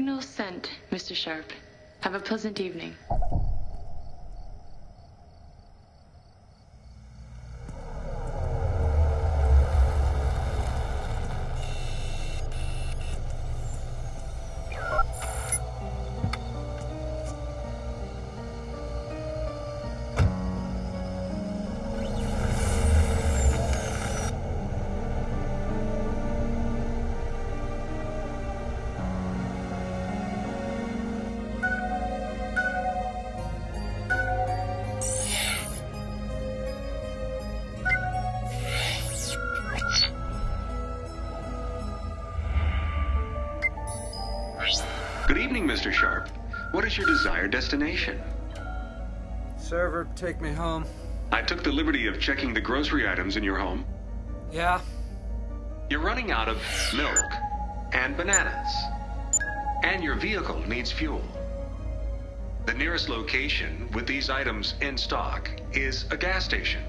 Signal sent, Mr. Sharp. Have a pleasant evening. Good evening, Mr. Sharp. What is your desired destination? Server, take me home. I took the liberty of checking the grocery items in your home. Yeah? You're running out of milk and bananas. And your vehicle needs fuel. The nearest location with these items in stock is a gas station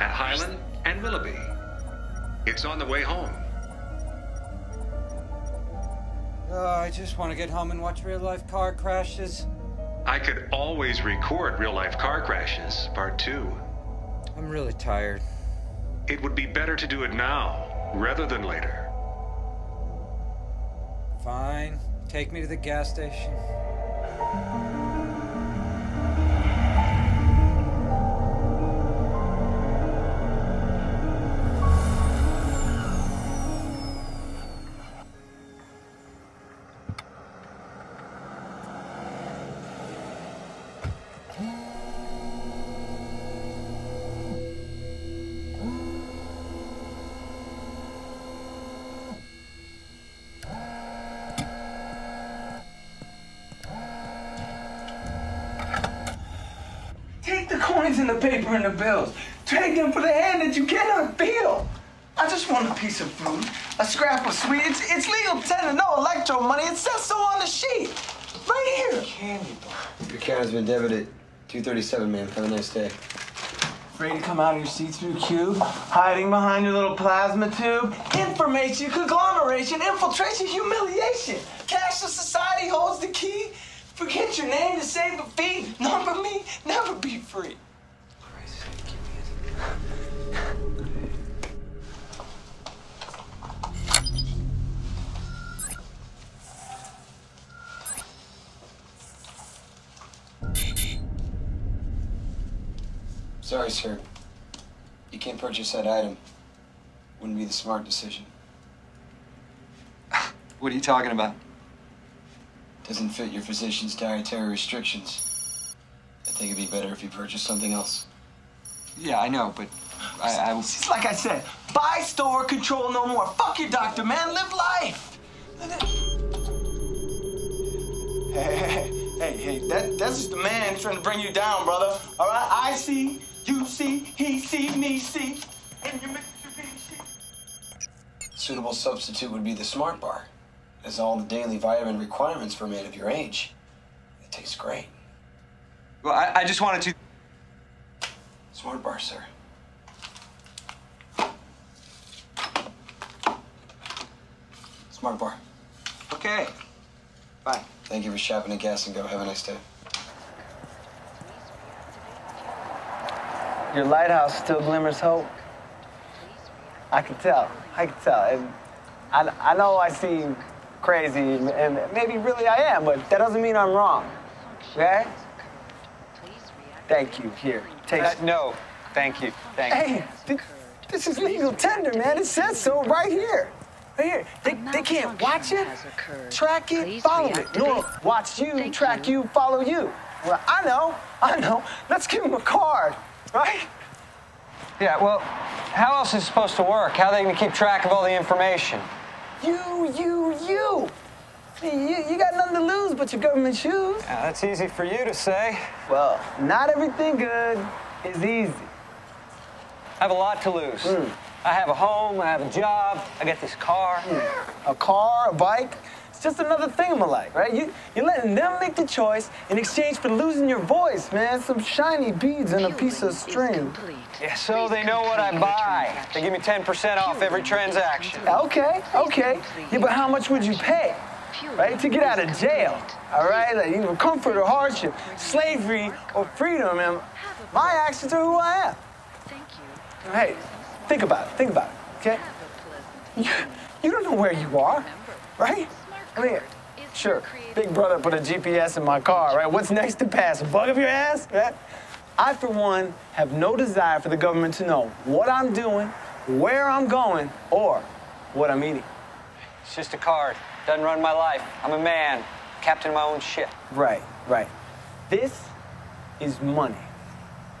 at Highland and Willoughby. It's on the way home. Oh, I just want to get home and watch real life car crashes. I could always record real life car crashes, part two. I'm really tired. It would be better to do it now rather than later. Fine. Take me to the gas station. Coins and the paper and the bills. Trade them for the hand that you cannot feel. I just want a piece of food, a scrap of sweet. It's, it's legal tender, no electro money. It says so on the sheet. Right here. Candy bar. Your account has been debited. 237, man. Have a nice day. Ready to come out of your see-through cube, hiding behind your little plasma tube. Information, conglomeration, infiltration, humiliation. Cashless society holds the key. Forget your name to save a fee. Number me, never be free. Sorry, sir. You can't purchase that item. Wouldn't be the smart decision. What are you talking about? Doesn't fit your physician's dietary restrictions. I think it'd be better if you purchased something else. Yeah, I know, but I, I It's like I said, buy, store, control no more. Fuck your doctor, man. Live life. Hey, hey, hey, hey, hey, that, that's just the man trying to bring you down, brother. All right, I see, you see, he see, me see, and you make it see. Suitable substitute would be the Smart Bar, as all the daily vitamin requirements were made of your age. It tastes great. well, I, I just wanted to. Smart Bar, sir. Smart Bar. Okay. Bye. Thank you for shopping at Gas and Go. Have a nice day. Your lighthouse still glimmers hope. I can tell. I can tell. And I, I know I seem crazy, and maybe really I am, but that doesn't mean I'm wrong. Okay? Thank you. Here, take. Uh, no, thank you. Thank you. Hey, th- this is legal tender, man. It says so right here. Right here. They, they can't watch it, track it, follow it. Nor watch you, track you, follow you. Well, I know, I know. Let's give them a card, right? Yeah, well, how else is it supposed to work? How are they going to keep track of all the information? You, you, you. You, you got nothing to lose but your government shoes. Yeah, that's easy for you to say. Well, not everything good is easy. I have a lot to lose. Hmm. I have a home, I have a job, I got this car. A car, a bike, it's just another thing in my life, right? You, you're letting them make the choice in exchange for losing your voice, man. Some shiny beads and a piece of string. Yeah, so they know what I buy. They give me 10% off every transaction. Okay, okay. Yeah, but how much would you pay? right? To get out of jail, all right? Like, you know, comfort or hardship, slavery or freedom, and my actions are who I am. Thank you. Hey, think about it, think about it, okay? You, you don't know where you are, right? I mean, sure, Big Brother put a GPS in my car, right? What's next to pass? A bug up your ass, right? I, for one, have no desire for the government to know what I'm doing, where I'm going, or what I'm eating. It's just a card. Doesn't run my life. I'm a man, captain of my own ship. Right, right. This is money.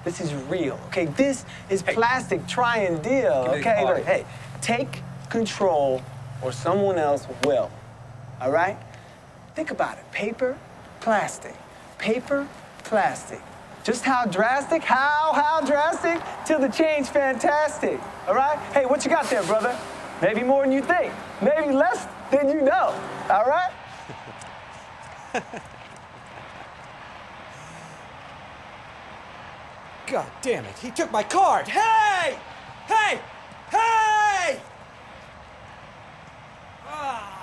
This is real, okay? This is plastic try and deal, Give me the okay? Look, hey, take control or someone else will, all right? Think about it. Paper, plastic. Paper, plastic. Just how drastic? How, how drastic? Till the change fantastic, all right? Hey, what you got there, brother? Maybe more than you think. Maybe less than you know, all right? God damn it, he took my card! Hey! Hey! Hey! Ah!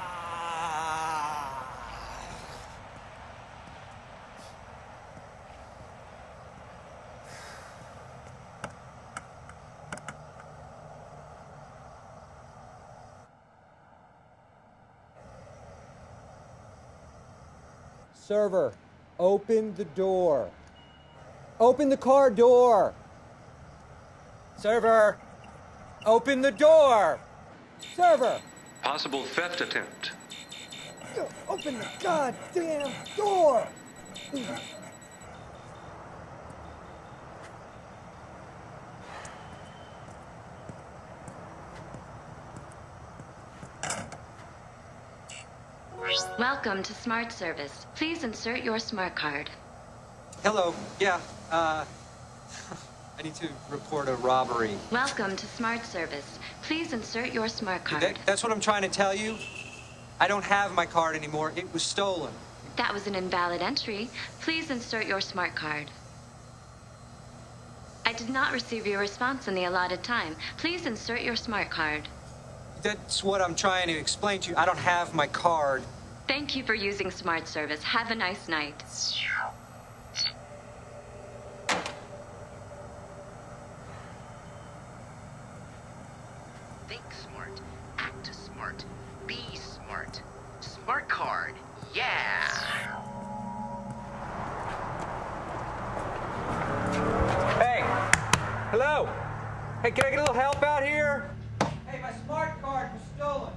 Server, open the door. Open the car door. Server, open the door. Server, Possible theft attempt. open the goddamn door. Welcome to Smart Service. Please insert your smart card. Hello. Yeah. Uh, I need to report a robbery. Welcome to Smart Service. Please insert your smart card. That- that's what I'm trying to tell you. I don't have my card anymore. It was stolen. That was an invalid entry. Please insert your smart card. I did not receive your response in the allotted time. Please insert your smart card. That's what I'm trying to explain to you. I don't have my card. Thank you for using Smart Service. Have a nice night. Think smart. Act smart. Be smart. Smart card. Yeah. Hey. Hello. Hey, can I get a little help out here? Hey, my smart card was stolen.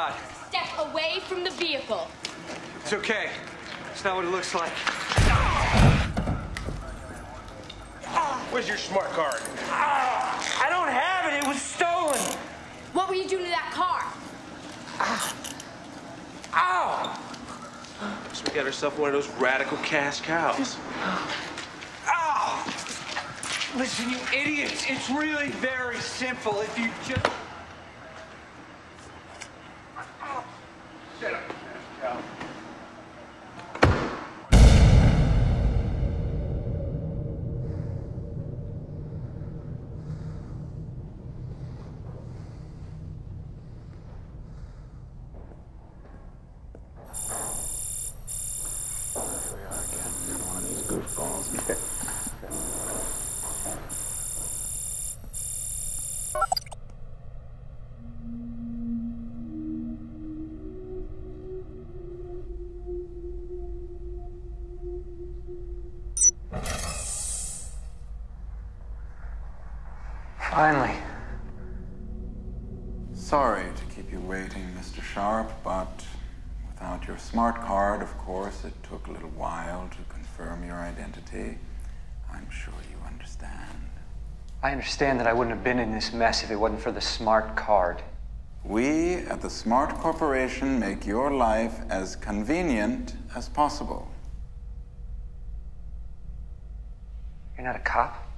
God. Step away from the vehicle. It's okay. It's not what it looks like. Where's your smart card? I don't have it. It was stolen. What were you doing to that car? Ow! So we got ourselves one of those radical cash cows. Ow! Listen, you idiots. It's really very simple. If you just. Waiting, Mr. Sharp, but without your smart card, of course, it took a little while to confirm your identity. I'm sure you understand. I understand that I wouldn't have been in this mess if it wasn't for the smart card. We at the Smart Corporation make your life as convenient as possible. You're not a cop?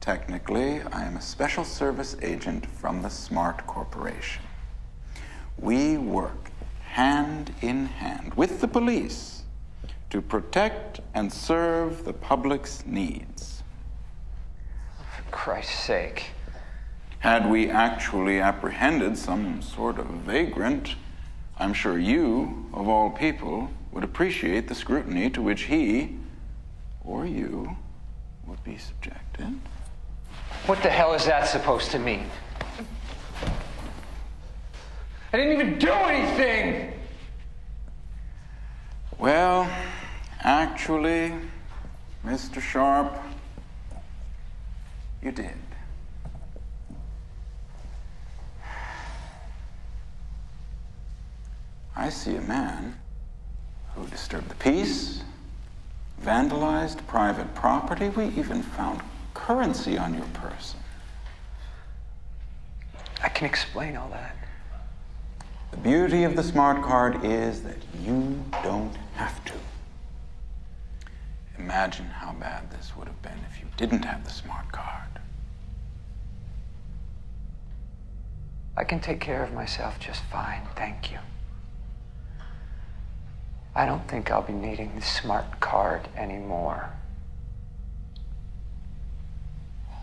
Technically, I am a special service agent from the Smart Corporation. We work hand in hand with the police to protect and serve the public's needs. For Christ's sake. Had we actually apprehended some sort of vagrant, I'm sure you, of all people, would appreciate the scrutiny to which he, or you, would be subjected. What the hell is that supposed to mean? I didn't even do anything! Well, actually, Mr. Sharp, you did. I see a man who disturbed the peace, vandalized private property. We even found currency on your person. I can explain all that. The beauty of the smart card is that you don't have to. Imagine how bad this would have been if you didn't have the smart card. I can take care of myself just fine, thank you. I don't think I'll be needing the smart card anymore.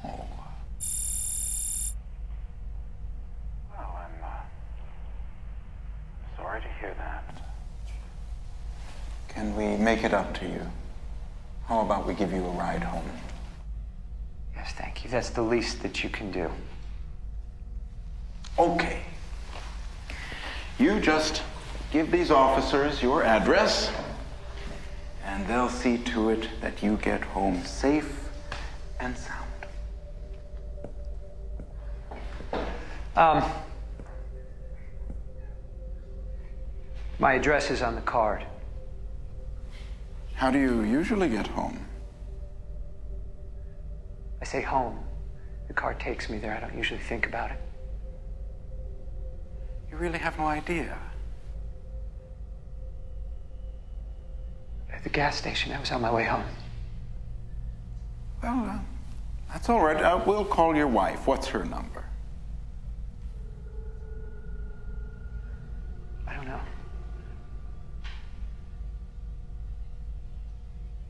Oh. Well, I'm uh, sorry to hear that. Can we make it up to you? How about we give you a ride home? Yes, thank you. That's the least that you can do. Okay. You just give these officers your address, and they'll see to it that you get home safe and sound. Um, my address is on the card. How do you usually get home? I say home. The car takes me there. I don't usually think about it. You really have no idea. At the gas station, I was on my way home. Well, uh, that's all right. Uh, we'll call your wife. What's her number? I don't know.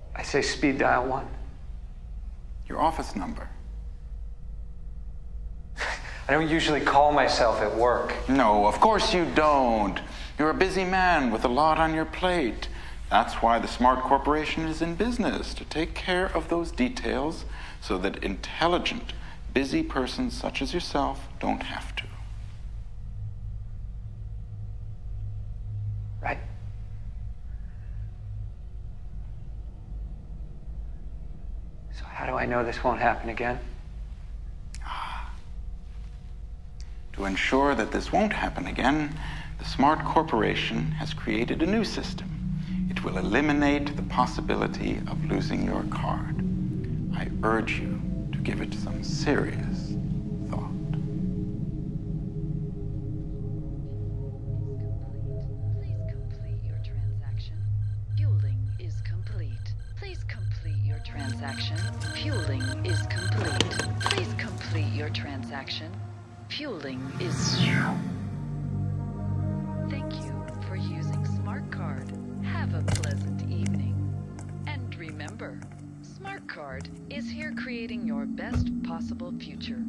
I say speed dial one. Your office number. I don't usually call myself at work. No, of course you don't. You're a busy man with a lot on your plate. That's why the Smart Corporation is in business to take care of those details so that intelligent, busy persons such as yourself don't have to. Right? So, how do I know this won't happen again? To ensure that this won't happen again, the Smart Corporation has created a new system. It will eliminate the possibility of losing your card. I urge you to give it some serious your transaction. Fueling is. Thank you for using Smart Card. Have a pleasant evening. And remember, Smart Card is here creating your best possible future.